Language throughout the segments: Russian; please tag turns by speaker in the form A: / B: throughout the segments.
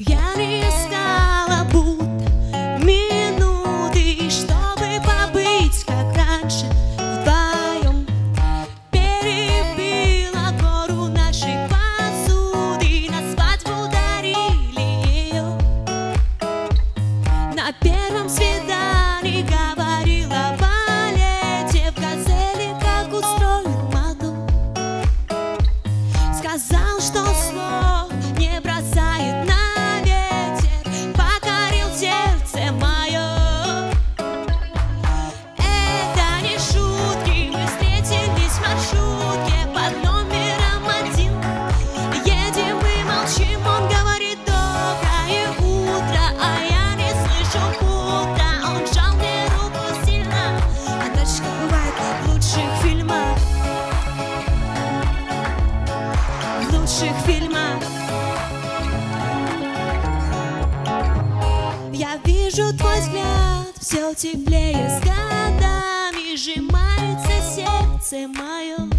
A: Ya ni está. лучших фильмах. Я вижу твой взгляд, все теплее с годами Сжимается сердце мое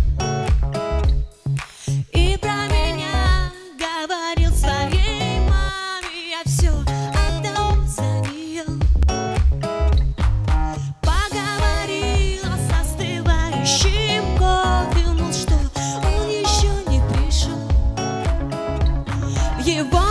A: You won't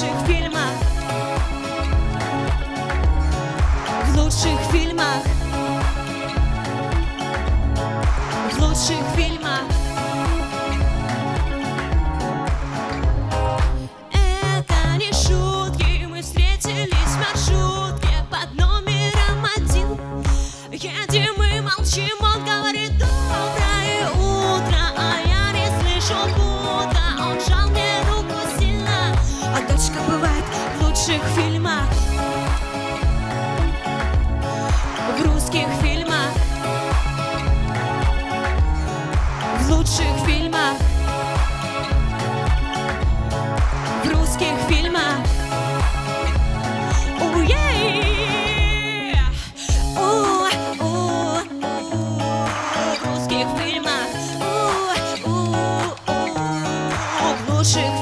A: лучших фильмах, в лучших фильмах, в лучших фильмах. лучших фильмах. В русских фильмах. В лучших фильмах. В русских фильмах. Oh, yeah! oh, В русских фильмах. В лучших